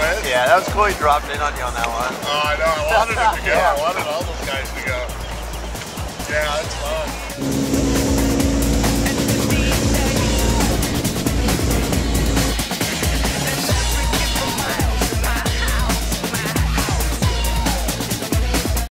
Yeah, That was cool he dropped in on you on that one. Oh, I know. I wanted him to go. I wanted all those guys to go. Yeah, that's fun.